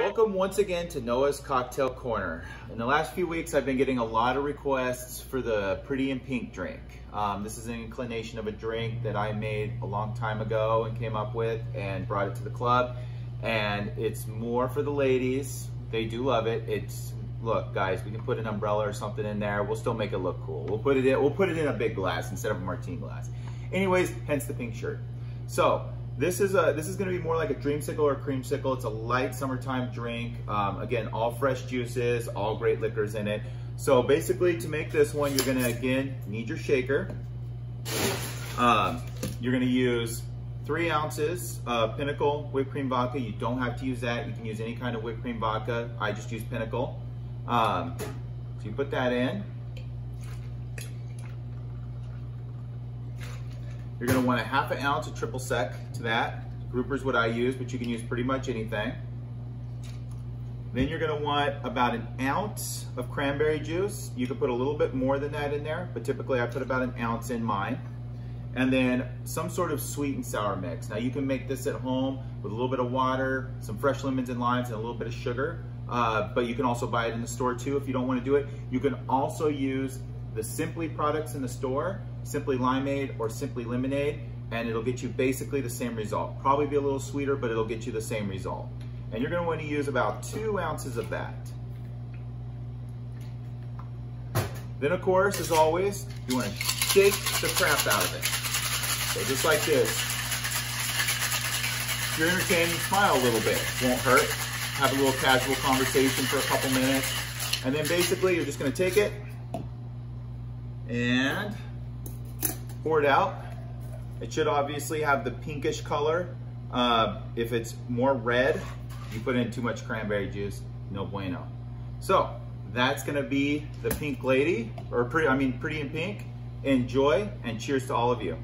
Welcome once again to Noah's Cocktail Corner. In the last few weeks, I've been getting a lot of requests for the Pretty in Pink drink. Um, this is an inclination of a drink that I made a long time ago and came up with and brought it to the club. And it's more for the ladies. They do love it. It's look, guys, we can put an umbrella or something in there. We'll still make it look cool. We'll put it in. We'll put it in a big glass instead of a martini glass. Anyways, hence the pink shirt. So this is a this is going to be more like a dreamsicle or creamsicle. It's a light summertime drink. Um, again, all fresh juices, all great liquors in it. So basically, to make this one, you're going to again need your shaker. Um, you're going to use three ounces of Pinnacle whipped cream vodka. You don't have to use that. You can use any kind of whipped cream vodka. I just use Pinnacle. Um, so you put that in. You're gonna want a half an ounce of triple sec to that. Grouper's what I use, but you can use pretty much anything. Then you're gonna want about an ounce of cranberry juice. You can put a little bit more than that in there, but typically I put about an ounce in mine. And then some sort of sweet and sour mix. Now you can make this at home with a little bit of water, some fresh lemons and limes, and a little bit of sugar. Uh, but you can also buy it in the store too if you don't wanna do it. You can also use the Simply products in the store, Simply Limeade or Simply Lemonade, and it'll get you basically the same result. Probably be a little sweeter, but it'll get you the same result. And you're gonna want to use about two ounces of that. Then of course, as always, you wanna shake the crap out of it. So just like this. If you're entertaining, smile a little bit. Won't hurt. Have a little casual conversation for a couple minutes. And then basically, you're just gonna take it, and pour it out. It should obviously have the pinkish color. Uh, if it's more red, you put in too much cranberry juice, no bueno. So that's gonna be the pink lady, or pretty, I mean pretty in pink. Enjoy and cheers to all of you.